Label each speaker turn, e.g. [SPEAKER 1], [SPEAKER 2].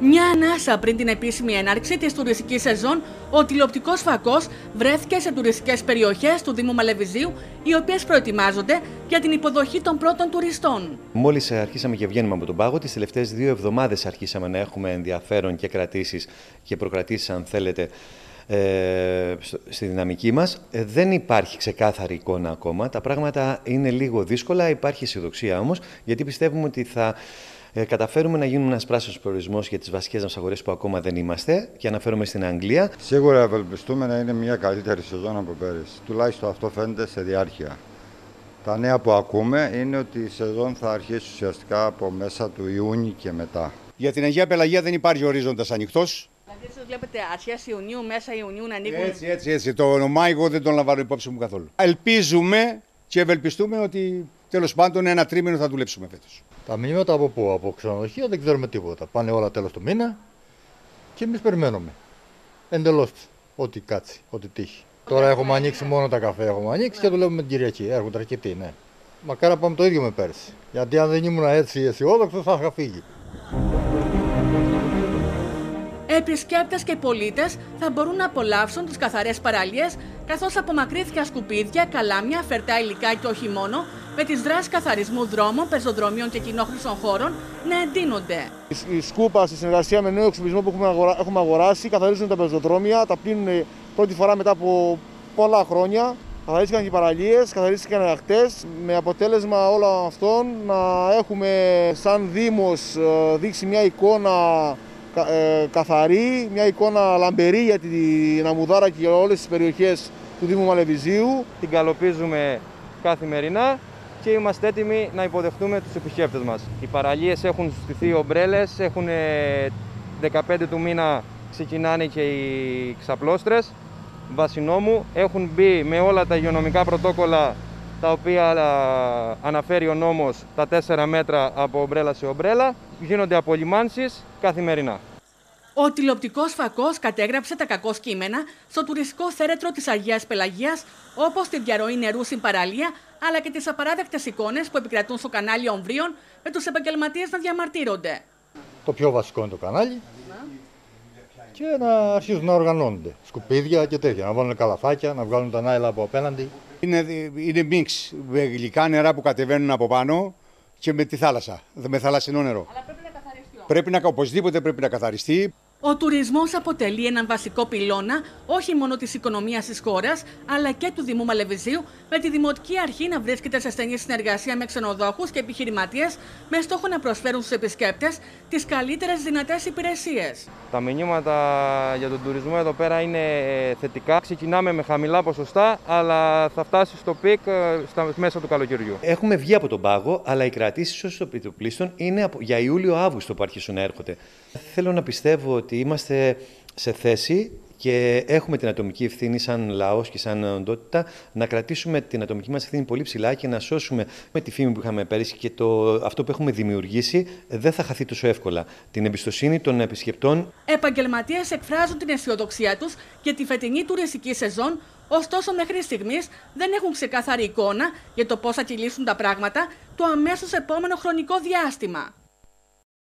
[SPEAKER 1] Μια ανάσα πριν την επίσημη έναρξη της τουριστικής σεζόν, ο τηλεοπτικός φακός βρέθηκε σε τουριστικές περιοχές του Δήμου Μαλεβιζίου, οι οποίες προετοιμάζονται για την υποδοχή των πρώτων τουριστών.
[SPEAKER 2] Μόλις αρχίσαμε και βγαίνουμε από τον πάγο, τις τελευταίες δύο εβδομάδες αρχίσαμε να έχουμε ενδιαφέρον και κρατήσεις και προκρατήσεις, αν θέλετε, ε, στη δυναμική μας. Ε, δεν υπάρχει ξεκάθαρη εικόνα ακόμα. Τα πράγματα είναι λίγο δύσκολα, υπάρχει αισιοδοξία όμως, γιατί πιστεύουμε ότι θα ε, καταφέρουμε να γίνουμε ένας πράσινος προορισμός για τις βασικές μας αγορές που ακόμα δεν είμαστε και αναφέρομαι στην Αγγλία.
[SPEAKER 3] Σίγουρα ευελπιστούμε να είναι μια καλύτερη σεζόν από πέρυσι. Τουλάχιστον αυτό φαίνεται σε διάρκεια. Τα νέα που ακούμε είναι ότι η σεζόν θα αρχίσει ουσιαστικά από μέσα του Ιούνιου και μετά.
[SPEAKER 4] Για την Αγία Πελαγία δεν υπάρχει ορίζοντας ανοιχτός.
[SPEAKER 1] Δηλαδή, εσείς βλέπετε αρχές Ιουνίου, μέσα Ιουνίου να ανοίγουν.
[SPEAKER 4] Έτσι, έτσι, έτσι. Το Μάη εγώ δεν τον λαμβάνω υπόψη μου καθόλου. Ελπίζουμε και ευελπιστούμε ότι τέλος πάντων ένα τρίμηνο θα δουλέψουμε φέτος.
[SPEAKER 5] Τα μηνύματα από πού, από ξενοδοχεία δεν ξέρουμε τίποτα. Πάνε όλα τέλος του μήνα και εμείς περιμένουμε. Εντελώς ό,τι κάτσει, ό,τι τύχει. Τώρα έχουμε ανοίξει μόνο τα καφέ, έχουμε ανοίξει και δουλεύουμε την Κυριακή. Έρχονται αρκετοί, ναι. Μακάρι να πάμε το ίδιο με πέρσι. Γιατί αν δεν ήμουν έτσι αισιόδοξος, θα είχα φύγει.
[SPEAKER 1] Επισκέπτες και πολίτες θα μπορούν να απολαύσουν τις καθαρές παραλίες καθώς απομακρύθηκαν σκουπίδια, καλάμια, φερτά υλικά και όχι μόνο με τις δράσεις καθαρισμού δρόμων, πεζοδρομίων και κοινόχρησων χώρων να εντείνονται.
[SPEAKER 6] Η σκούπα στη συνεργασία με νέο εξοπλισμό που έχουμε, αγορα... έχουμε αγοράσει καθαρίζουν τα πεζοδρόμια, τα πλύνουν πρώτη φορά μετά από πολλά χρόνια. Καθαρίστηκαν και οι παραλίες, καθαρίστηκαν οι ακτές. Με αποτέλεσμα όλων αυτών να έχουμε σαν Δήμος ε, δείξει μια εικόνα ε, καθαρή, μια εικόνα λαμπερή για την Αμουδάρα και για όλες τις περιοχές του Δήμου Μαλεβιζίου.
[SPEAKER 7] Την καλοπίζουμε καθημερινά και είμαστε έτοιμοι να υποδεχτούμε τους επισκέπτες μας. Οι παραλίες έχουν στηθεί ομπρέλες, έχουν 15 του μήνα ξεκινάνε και οι ξαπλώστρες βασινόμου, έχουν μπει με όλα τα υγειονομικά πρωτόκολλα τα οποία αναφέρει ο νόμος τα 4 μέτρα από ομπρέλα σε ομπρέλα. Γίνονται απολυμάνσεις καθημερινά.
[SPEAKER 1] Ο τηλεοπτικός φακός κατέγραψε τα κακό κείμενα στο τουριστικό θέρετρο της Αγίας Πελαγίας, όπως τη διαρροή νερού στην παραλία, αλλά και τις απαράδεκτες εικόνες που επικρατούν στο κανάλι Ομβρίων με τους επαγγελματίες να διαμαρτύρονται.
[SPEAKER 5] Το πιο βασικό είναι το κανάλι. Και να αρχίζουν να οργανώνονται. Σκουπίδια και τέτοια. Να βάλουν καλαφάκια, να βγάλουν τα νάιλα από απέναντι.
[SPEAKER 4] Είναι, είναι μίξ με γλυκά νερά που κατεβαίνουν από πάνω και με τη θάλασσα. Με θαλασσινό νερό.
[SPEAKER 1] Αλλά πρέπει να καθαριστεί.
[SPEAKER 4] Πρέπει να, οπωσδήποτε πρέπει να καθαριστεί.
[SPEAKER 1] Ο τουρισμός αποτελεί έναν βασικό πυλώνα όχι μόνο της οικονομίας της χώρας, αλλά και του Δήμου Μαλεβιζίου, με τη Δημοτική Αρχή να βρίσκεται σε στενή συνεργασία με ξενοδόχους και επιχειρηματίες, με στόχο να προσφέρουν στους επισκέπτες τις καλύτερες δυνατές υπηρεσίες.
[SPEAKER 7] Τα μηνύματα για τον τουρισμό εδώ πέρα είναι θετικά. Ξεκινάμε με χαμηλά ποσοστά, αλλά θα φτάσει στο peak στα μέσα του καλοκαιριού.
[SPEAKER 2] Έχουμε βγει από τον πάγο, αλλά οι κρατήσεις ω το επιτοπλίστων είναι για Ιούλιο-Αύγουστο που αρχίσουν να έρχονται. Θέλω να πιστεύω ότι είμαστε σε θέση και έχουμε την ατομική ευθύνη σαν λαός και σαν οντότητα να κρατήσουμε την ατομική μας ευθύνη πολύ ψηλά και να σώσουμε με τη φήμη που είχαμε πέρυσι και το, αυτό που έχουμε δημιουργήσει δεν θα χαθεί τόσο εύκολα. Την εμπιστοσύνη των επισκεπτών.
[SPEAKER 1] Επαγγελματίες εκφράζουν την αισιοδοξία τους για τη φετινή τουριστική σεζόν, ωστόσο μέχρι στιγμής δεν έχουν ξεκάθαρη εικόνα για το πώς θα κυλήσουν τα πράγματα το αμέσως επόμενο χρονικό διάστημα.